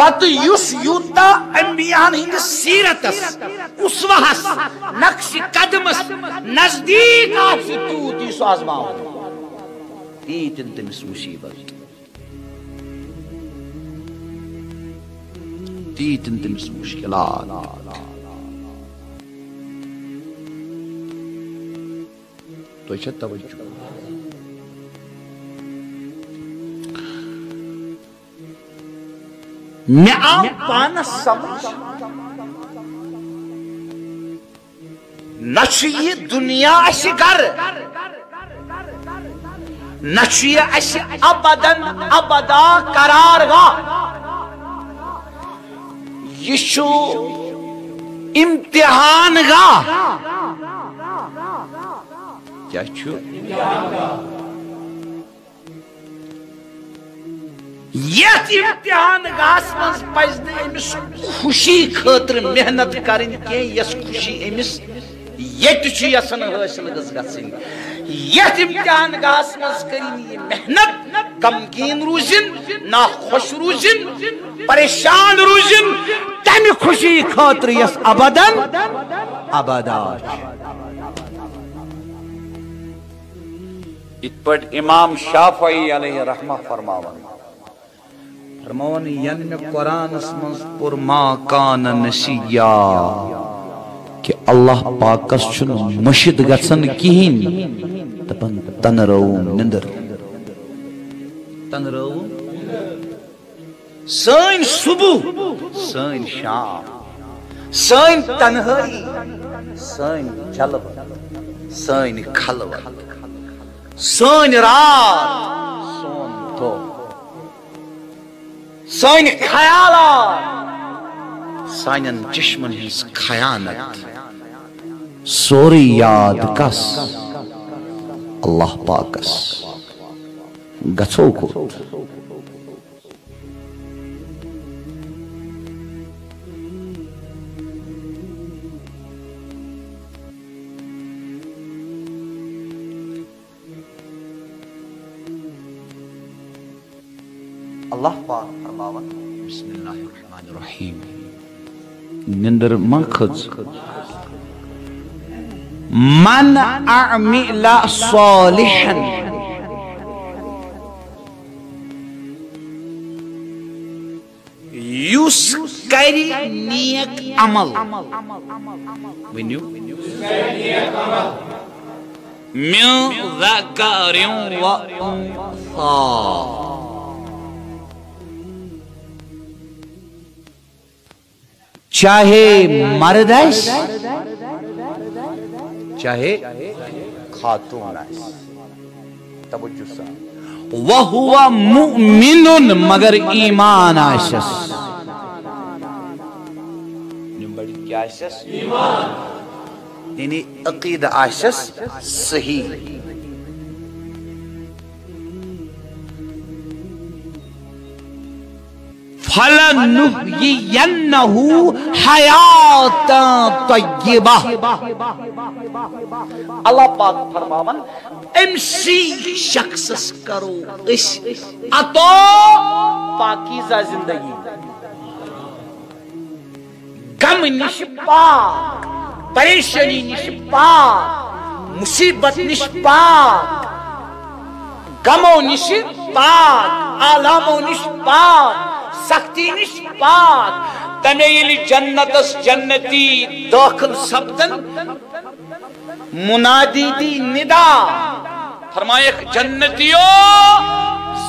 पत यूता अम्बियान हिंद सीरतस उसवहस नक्श कदमस नज़दीक तूत यह आजमाव तीतन तमिस मुसीबत तीतन तमिस मुश्किल तो तवज्जो मे आव पानस समझ न ये दुनिया अस गर न अस अबदन अबदा करार गा। यह इम्तिहान गा। क्या यथ इम्तिहान गास मज खुशी खतर मेहनत कर खुशी अमिस यसन हासिल गन यथ इम्तिहान कर मेहनत गमगीन रूजिन ना खुश रूजिन परेशान रूजिन तम खुशी खतर अबदन अबदा इत इमाम शाफी अलैहि रहमा फरमावन फरमान यन में कुरान पुर मा कान नसिया कि अल्लाह पाकस छुन मशिद गसन किहिन दपन तन रौ निंदर। तन रौ सन सुबह, सन शाम, सन तन्हाई, सन जलब, सन खलवत, सन रात, सोन दो सन ख्याल सान चश्मन हज खयानत सोरी याद कस अल्लाह पाकस गो कोत अल्लाह पाक फरमावन बिस्मिल्लाहिर्रहमानिर्रहीम निंदर मखज मन अमिला सालिहन युस करी नियक अमल वनियो म्यू ज़करियों व उन्सा चाहे मर्द चाहे खातून वह हुआ मुमिन मगर ईमान आशस। क्या आशस? यानी अकीद आशस सही। फलनुहयन्नहु हयाता तय्यबा अल्लाह फरमावन करो अतो ज़िंदगी गम निश पाक परेशानी निश पाक मुसीबत निश पाक गमो निश आलामो निश पाक सख्ती निश पाक तमे ये जन्नतस जन्नती दाखिल सपदन मुनादी दी निदा। फरमायक जन्नतियो,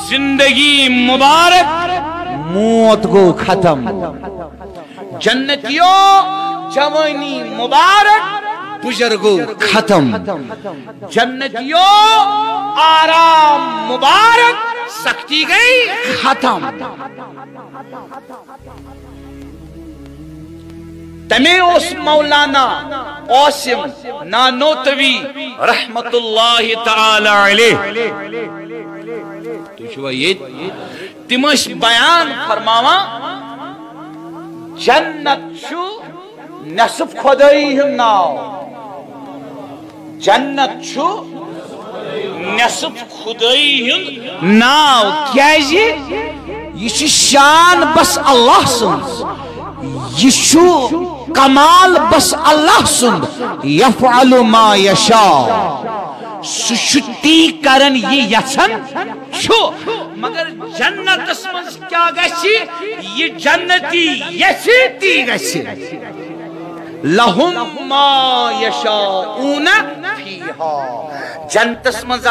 ज़िंदगी मुबारक, मौत गो खत्म। जन्नतियो, जवानी मुबारक, बुजुर्गो खत्म। जन्नतियो, आराम मुबारक सख्ती गई। खत्म। तमे उस मौलाना ओसिम नानोतवी रहमतुल्लाह ताला तुझवा ये तिमश बयान फरमावा, जन्नत छु नसफ खुदाई हम नाव। जन्नत छु हम नाव क्या यह शान बस अल्लाह यह कमाल बस अल्लाह यशा सुती करन ये यसन छु मगर जन्नतस मज क्या गछि ये जन्नती यसी ती गछि लहुम मा यशाऊन फीहा जन्नतस मज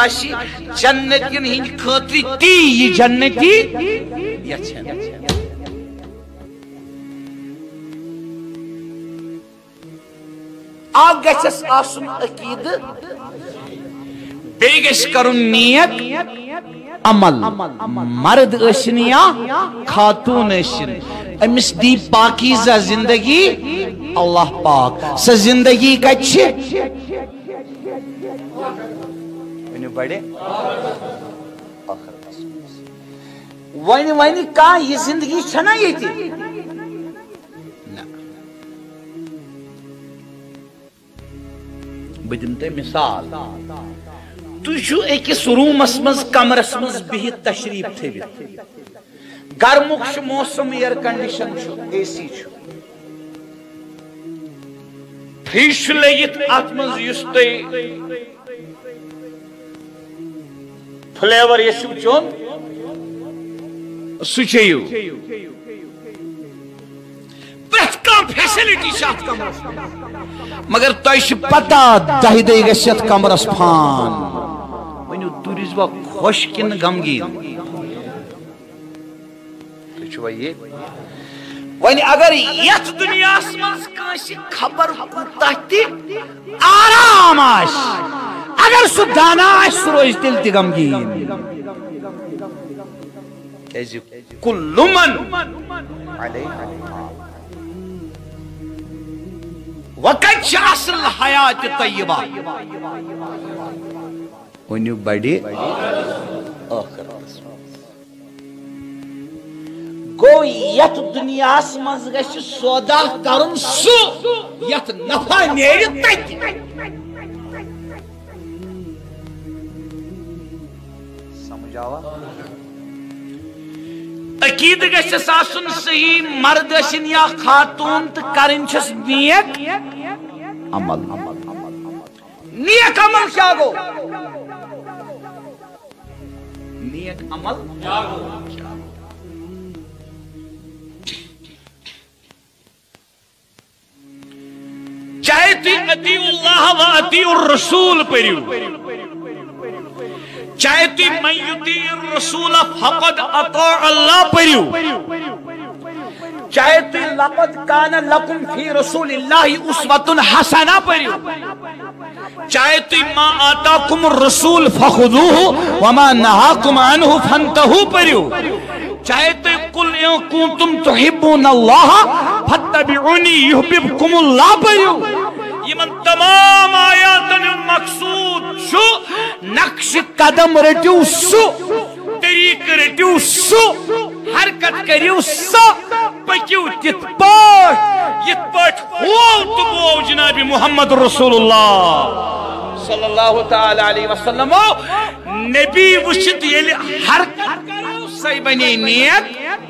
जन्नतियन हिंद खी ती ये जन्नती नियत अमल मर्द या खातून अमिस दी पाकीजा ज़िंदगी अल्लाह पाक स ज़िंदगी कत बड़े वन वन यह ज़िंदगी छना ये बह दिम तुम मिसाल। तुझु अकिस रूमस मज कमरस मज बिहित तशरीफ़ थवित गर्मुक मौसम air condition A C fridge लगित अत मज फ्लेवर यू चोन सह चेयू प्रथ फेसिलिटी कमरस मगर तुम पता दह दह गत कमरस फान। वन खुश किन गमगीन ये। वन अगर यथ दुनिया खबर आराम अगर सह दाना सह रोज तिल त गमगीन कुल्लुमन वकत असल हयात तय्यबा। वनु बड़े गो यत दुनिया मज गि सौदा कर सत नफा नेर अकीद आसन सही, मर्द या खातून तो नियक अमल। नियक अमल क्या गो नियक अमल चाहे तुम अती व रसूल पढ़ू चाहे तुम रसूल फकद अतो अल्लाह पढ़ू चाहे तुम लकद कान लकुम फ़ी रसूलिल्लाहि उसवतुन हसना पढ़ू चाहे तुम मा आताकुम रसूल फखुदूहु व मा नहाकुम अनहु फंतहु पढ़ू चाहे तुम कुल कुंतुम तुहिब्बुन अल्लाह फत्तबिउनी युहिब्बुकुमुल्लाह पढ़ू यमन तमाम आयातन मकसूद छु नक्श कदम रटियो सु तरीक रटियो सु हरकत करियो सु पकियो तित पाठ यत पाठ हो तो वो जनाब मोहम्मद रसूलुल्लाह सल्लल्लाहु तआला अलैहि वसल्लम नबी वशित येल सही बने नियत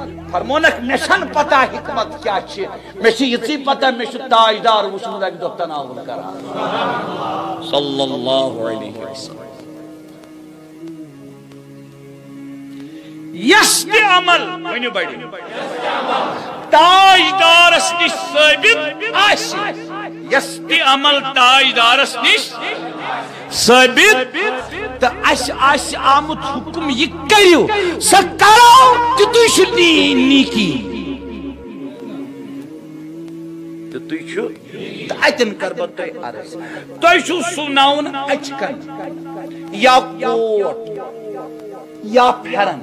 फरमोनक मे पता हिकमत क्या मे ये पता मे ताजदार वुचमुत अक दह तनावुल कर सल्लल्लाहु अलैहि वसल्लम यस अमल वन बड़ी ताजदारस निश साबित अमल ताजदारस निश साबित तो आमुत हुकुम यह करो स करो तो तुम नीकी तो अतन कर बह अर्ज़ तुम सुनावन अचकन या कोट या फेरन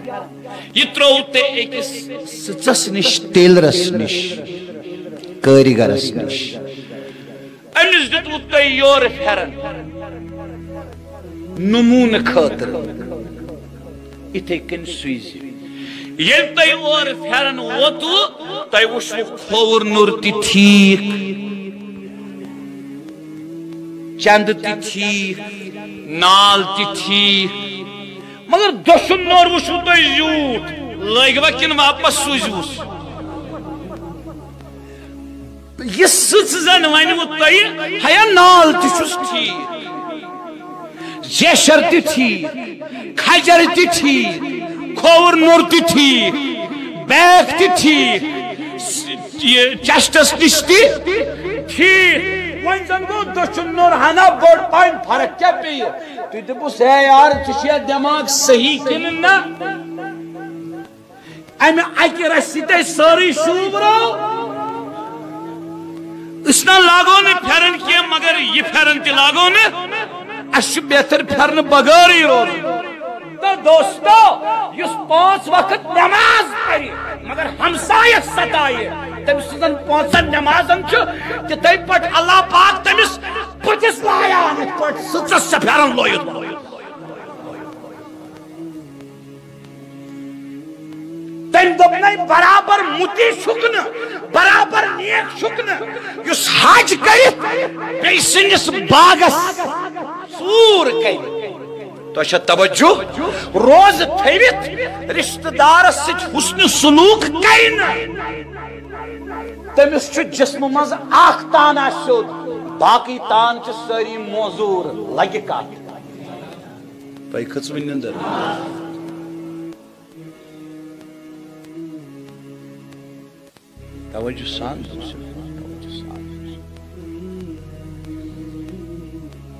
यह त्रो ते अकिस सचस निश टेलरस निश कारीगरस निश अमिस दितु तुम योर फेरन नमून खतर इथे कन सुइज ये तुम और फेरन वोतु वुशु खोवर नूर ठीक चंद ठीक नाल ठीक मगर दशुन नोर वुशु तो यूट लगवा किन वापस सूजुस ये वो तय हया नाल तिछुस ठीक जेशर ति ठीक खजर ति ठीक खोवर नोर ति ठीक बैग ति ठीक ये चेस्टस निश ठीक वन जन गो दशुन नोर हना बोर्ड पॉइंट फ़र्क क्या पे तु दपुस है यार तुझे दिमाग सही किन ना अमे अकि रसी ते सारी शूबरो इसना लागो ने फेरन किया मगर ये फेरन ते लागो ने अश बेहतर फेरन बगैर ही रो तो दोस्तों इस पाँच वक्त नमाज़ पढ़ी। मगर हमसाय सताए तमिस पांचन नमाजन तितै पट अल्लाह पाक तमिस पुतिस लाया पट सचस फेरन लोयत तम दोपन बराबर मुति शुकन, बराबर नेक युस हज कर बागस, सूर कर तो तवज्जो रोज थवित रिश्तेदार सलूक तमिस जिस्म मज तान सोद बाकी तान सारी मौजूर लगे कत निंदर तवज्जो सान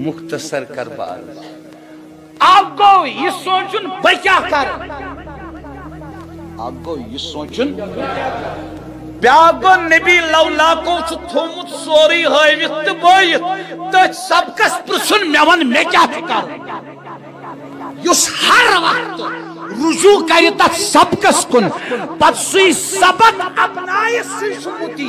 मुख्तसर कर बार आपको ये सोचुन क्या कर? आपको ये सोचुन? ब्यागो नबी लवलाको थोमुत सोरी हवित तो बोयित तो सबकस प्रसुन मे वन मे क्या कर युस हर वक्त रुजू कर तथ सबकस कुन पत सुई सबक अपनाए सुमुती।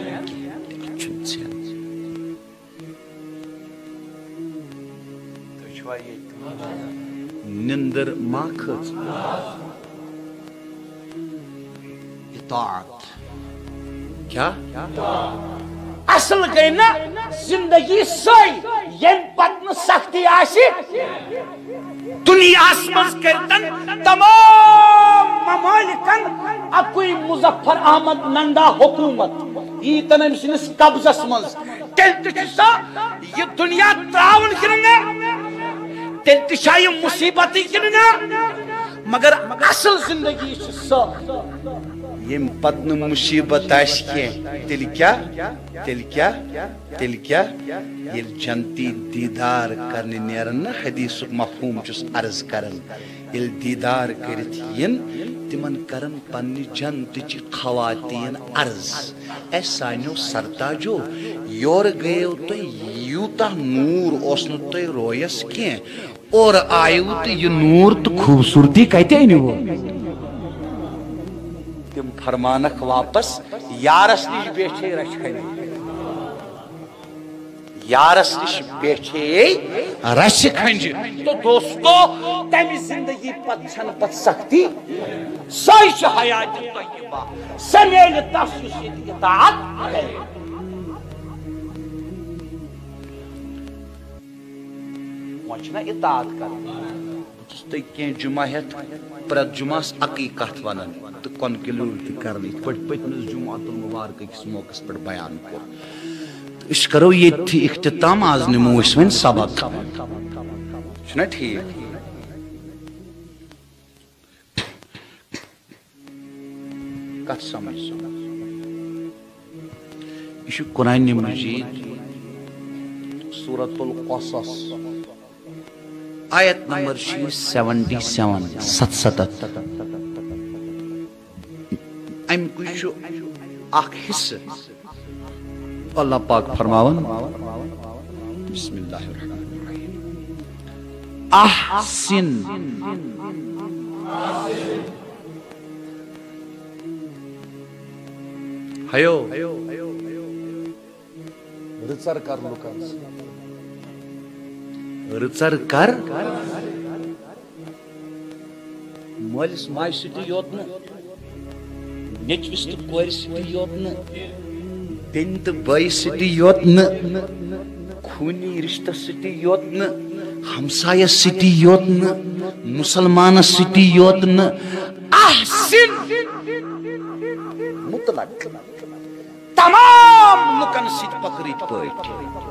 निंदर मा खच इतात क्या असल गई ना ज़िंदगी सही ये पत्न सख्ती आशी दुनिया करतन तमाम ममालिकन अकुई मुजफ्फर अहमद नंदा हुकूमत यीतन अमिस कब्जस मज तेल दुनिया त्रावन किन मुसीबत मगर असल ज़िंदगी पत मुसीबत तेल क्या? तेल क्या? तेल क्या? ये जनती दीदार करने नेरन हदीस मफहूम अर्ज़ कर ये दीदार कर तिमन करन पन्नी जनत अर्ज़। ए सानो सरताजो योर गयो तो यूता नूर तुम रोयस कह और आयु तो यह नूर तो खूबसूरती कहते अनु तिम फरमानक वापस यारस निश बैठे रचखने यारस निश बैठे रश खंज तो दोस्तों तम ज़िंदगी पत छन पत सख्ती सह हयात तय्यबा समेल तस इताअत करे वह इतात कर। तुम कह जुमा हेत प्रत जुमास अकी कत वन तो कनक्लूड कर पतमिस जुमातुल मुबारक किस मौकस पे बयान कोर तो करो ये इख्ताम आज नमो वन सबक। ठीक? समझ। यह कुरान मजीद सूरतुल कसस आयत नंबर सेवेंटी सेवन सतसत अमुक हिस्स अल्लाह पाक फरमावन अहसिन हयो रिचर कर लुकन रिचर कर मलिस माज सटी योत नेचविस तो कोर सटी योत बेन तो बई सटी योत खूनी रिश्ता सटी योत हमसाय सटी योत मुसलमान सटी योत अहसिन। मुतलक। तमाम लुकन सित पकरित पट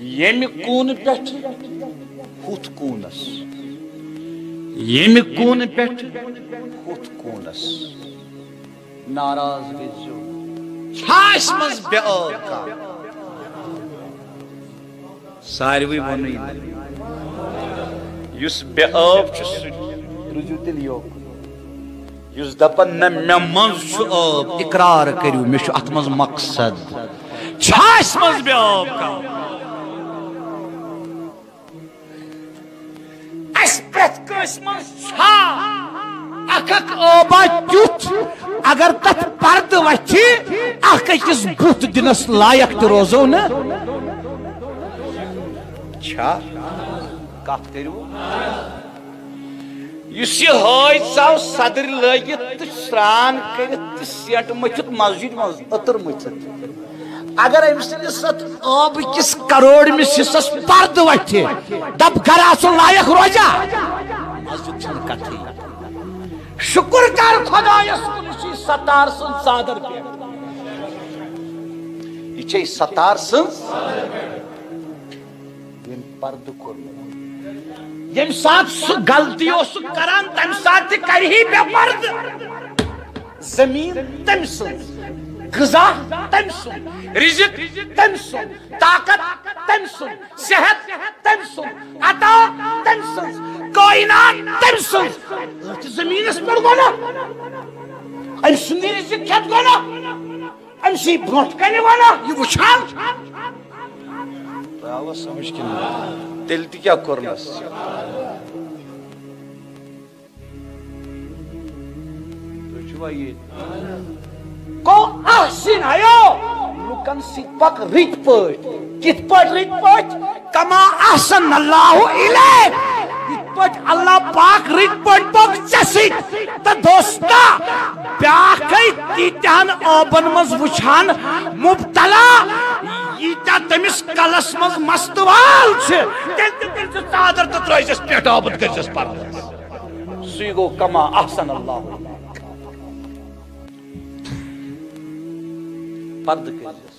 येमि कून कूनस येमि कून कूनस नाराज़ छाश का सारवी वनुई युस बेअब छ रुजु तिल योग युस दपन न मे मज छु अब इकरार करियो मे छु अत मज मकसद छाश मज का अगर तथ पर्द वथि अकिस बुत दिनस लायक तो रोजो न। कत करू हाव सदर लगित स्रान कर सेट मथित मस्जिद मज अतर मथित अगर अमिस अब किस करोड़ मिस हिस्सस पर्द दप गर आसन लायक रोजा। शुक्र कर खुदायस सतार सतार सुन यम पर्द कोर यम गलती करान, तम साथ कर ही पे पर्द ज़मीन तम गजा तम सुन रिजिक तम सुन ताकत तम सुन सेहत तम सुन अता तम सुन कायनात तम सुन ज़मीन पर गोना अम सुन रिजिक खत गोना अम सी ब्रोट कने वाला ये वुछान आवा ती तो को ahsin ayo lukan sipak rit put kit put rit put kama ahsan allahu put allah pak rit put pok chasit ta dosta. ब्याकै तीत्यान ओबन मज वुछान मुब्तला यीता तमिस कलस मज मस्तवाल छ तेल तेल छ चादर त त्रयजस पेट आबद करजस पर सुई गो कमा अहसन अल्लाह पंध करिस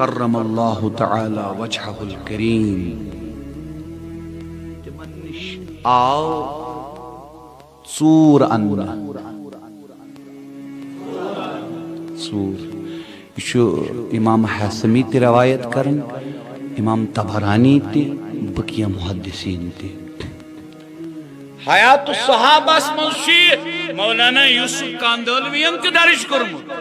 करम अल्लाह तआला करीम आओ चूर अन्ना चूर यह इमाम हसमी ति रवायत करन इमाम तबरानी ति बकिया मुहद्दिसीन ति हयात सहाबस मौलाना यूसुफ कांदोलवियन दर्ज कोरमुत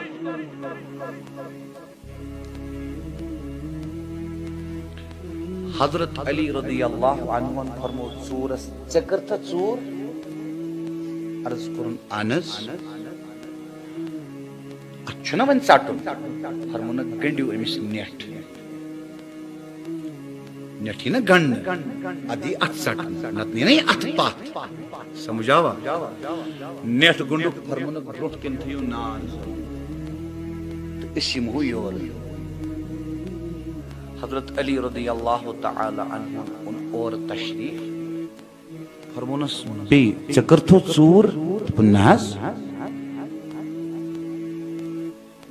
हज़रत अली रदी अल्लाह अन्हु फरमो चूरस चकर था चूर अर्ज़ करुन अनस अच्छुना वन चाटुन फरमोन गंडियो अमिस नेट नेठी ना गंड अदी अत चाटुन नतनी नहीं अत पात समझावा नेट गुंडुक फरमोन ब्रोट किन थियो नान तो इसी मुह योर हज़रत अली रदी अल्लाह तआला अन्हु उन और तशरीफ़ फरमोनस बे चकर थो चूर पुनस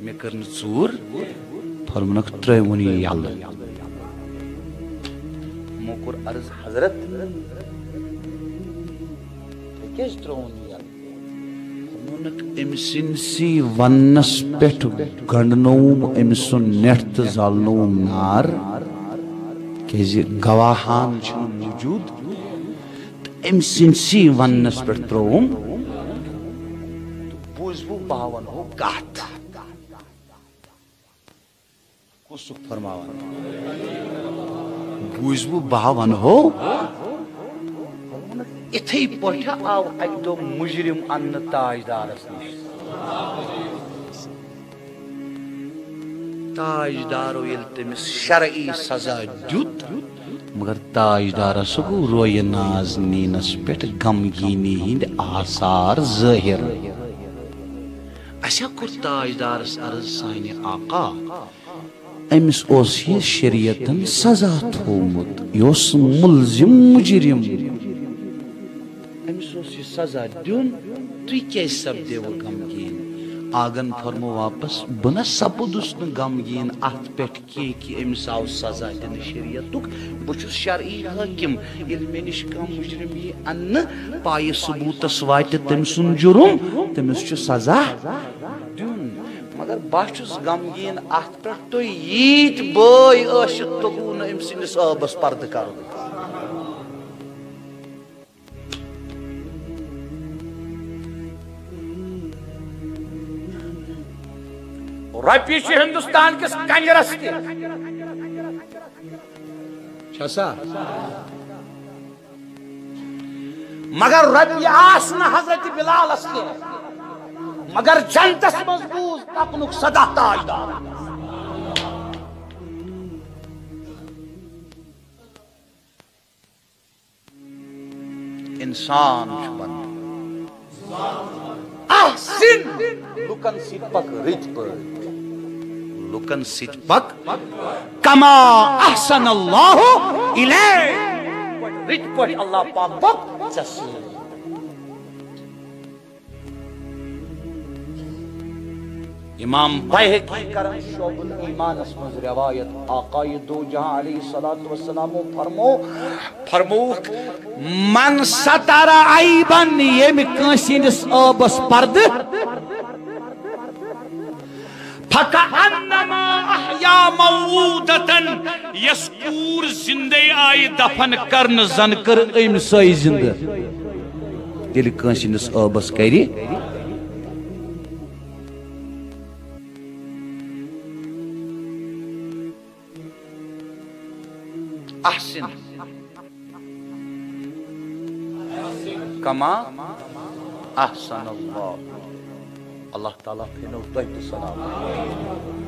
मे करन चूर फरमोनक त्रै वनी यल मोकुर पेठ गंडनोम एमसुन नेट त जालनोम नार गवाहान मौजूद एमसिनसी वन्नस पेठ त्रोम बुझबु बावन हो कात कुसुक फरमावन बुझबु बावन हो इथे पठ आव अक मुजरिम अन्न ताजदारस निश ताजदारो तमिस शरई सजा दुत मगर ताजदारस गो रोय नाज नीनस पेट गमगीनी हिंद आसार ज़ाहिर। अशा कुर ताजदारस अर्ज़ सानि आका अमिस शरीयतन सजा थोमुत योस मुलजिम मुजरिम। सजा दुन तुई क्या सपदे वो गमगीन आगन फरमो वापस बना सपुदुस न गमगीन अत पेट के कि अमिस आव सजा दिन शरीयतुक बहु शरई हाकिम ये मे निश कम मुजरिम ये अन्न पाए सबूतस वात तम सुन जुर्म तमिस सजा दुन मगर बहुत गमगीन अत पे तुम यीत बय तोगू न अम सिंस आबस पर्द कर रपी हिंदुस्तान किस कंजरस मगर रपी हज़रत बिलाल मगर जनतस मज़बूत तपनुक सदा ताजदार। इंसान लुकन सित पक रित पर लुकन सित पक कमा अहसन अल्लाह इले रित पर अल्लाह पाक पक जसी इमाम बैहकी करन शोबुल ईमान मज रिवायत। आकाए दो जहाँ अलैहि सलातो वसलाम फरमो। फरमो। मन सतारा आईबन येम कांसिनिस आबस पर्द। फका अन्नमा अहया मऊदतन यस्कूर जिंदे आई दफन करन जन कर अम सई जिंद दिल कांसिनिस आबस करी अहसिन कमा अहसन अल्लाह अल्लाह ताला फेनो तुह तो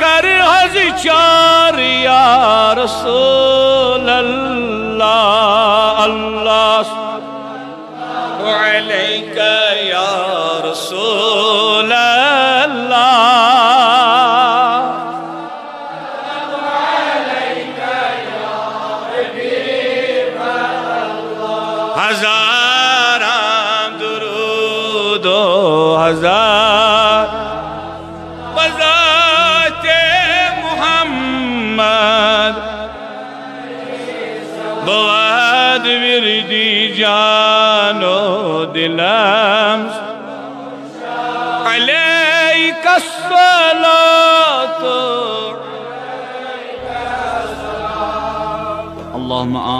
कर हज चार या रसूल अल्लाह अल्लाह अलैक या रसूल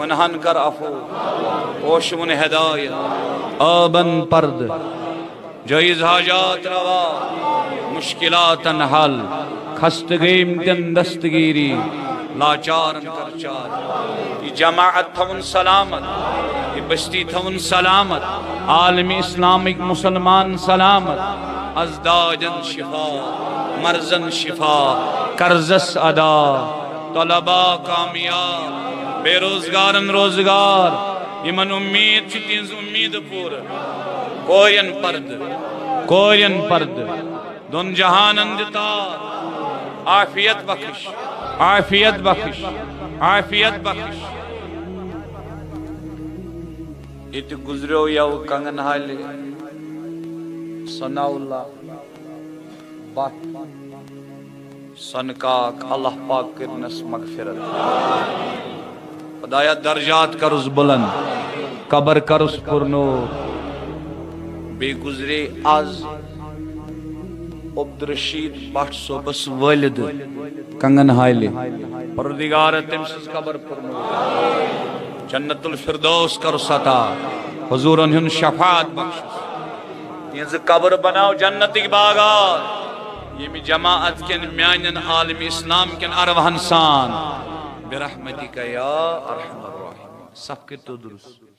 गुनहन कर अफू ओशमुन हदायत आबन पर्द जायज़ हाजात रवा मुश्किलातन हल खस्तगीम तन दस्तगीरी लाचारन कर चार ये जमाअत थवन सलामत ये बस्ती थवन सलामत आलमी इस्लामिक मुसलमान सलामत अजदाजन शिफा मर्जन शिफा कर्जस अदा तलबा, कामयाब बेरोजगारन रोज़गार। यमन उम्मीद तिज उम्मीद पूर। कोयन पर्द कोयन पर्द। दोन जहानन दितार आफियत बख्श आफियत बख्श आफियत बख्श इत गुजरो यव कंगन हाले। सनाउल्ला सनकाक अल्लाह पाक करनस मगफिरत खुदाया दर्जात करस बुलंद, कबर पुरनो बेगुजरे आज भट्ट सोबस वालिद, कंगन परदिगार पुरनो जन्नतुल फिरदौस कर सता हुजूरन हुन शफात बख्श। ये कबर बनाओ जन्नत बागात। ये जमात कन मान आलम इस्लाम कन अरवान सान बिरहमतिका या अरहमर राहिमीन सब के तो दुरुस्त